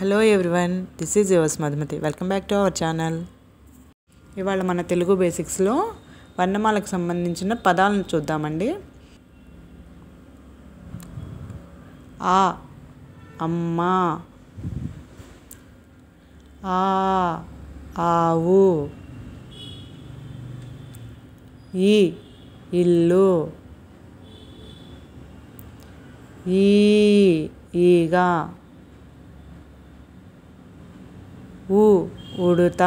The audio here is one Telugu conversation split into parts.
Hello everyone this is yours Madhumathi welcome back to our channel ఇవాళ మన తెలుగు బేసిక్స్లో వర్ణమాలకు సంబంధించిన పదాలను చూద్దామండి. ఆ అమ్మ ఆ ఆవు ఈ ఇల్లు ఈ ఈగ. ఉ ఉడుత.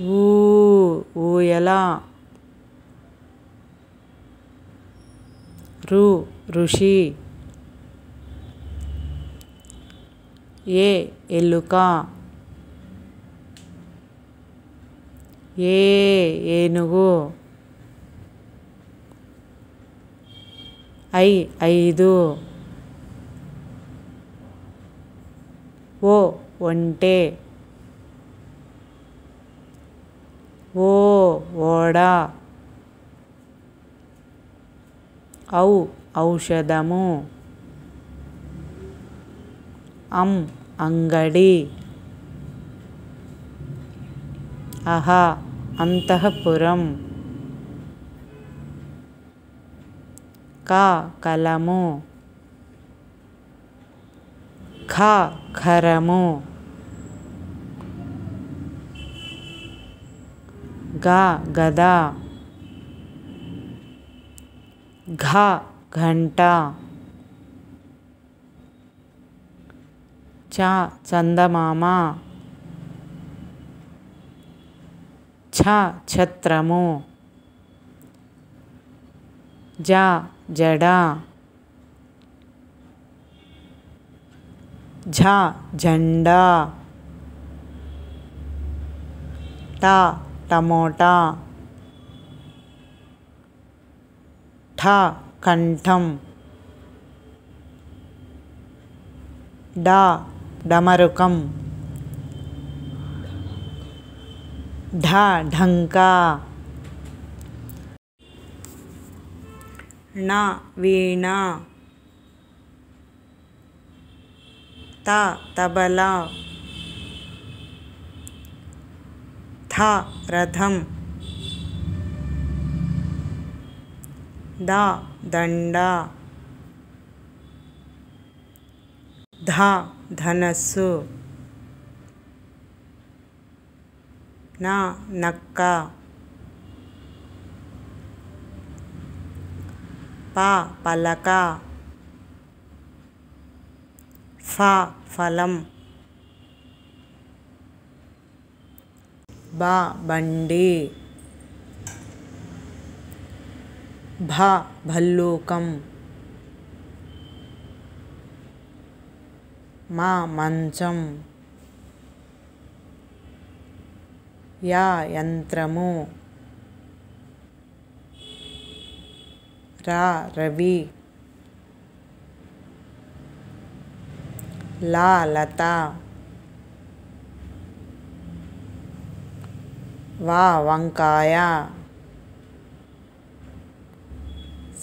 ఊ ఊయల. రు ఋషి. ఏ ఎలుక. ఏ ఏనుగు. ఐ ఐదు. ఓ ఒంటే. ఓ ఓడ. ఔ ఔషధము. అం అంగడి. అహ అంతఃపురం. కా కలము. ఖ ఖరము గ గద. ఘ ఘంట. చ చందమామ. ఛ ఛత్రము. జ జడ. झा झंडा ता टमोटा ठा कंठम डा डमरुकम ढा ढंका ना वीणा ता तबला था रथम दा दंडा धा धनसु ना नक्का पा पलका ఫ ఫలం. బ బండి. భ భల్లూకం. మా మంచం. యా యంత్రము. రా రవి. లా లత. వా వంకాయ.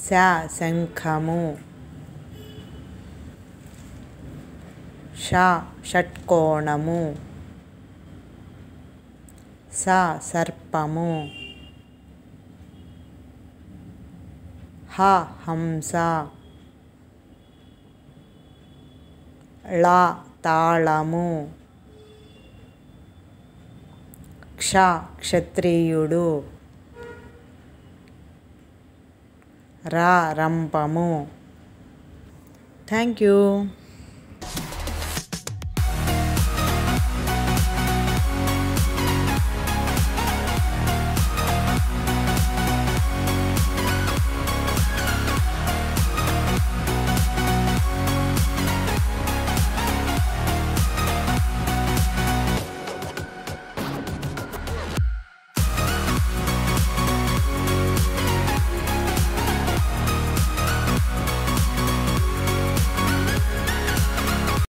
శ శంఖము. ష షట్కోణము. స సర్పము. హ హంస. ళ తాళము. క్ష క్షత్రియుడు. రా రంపము. Thank you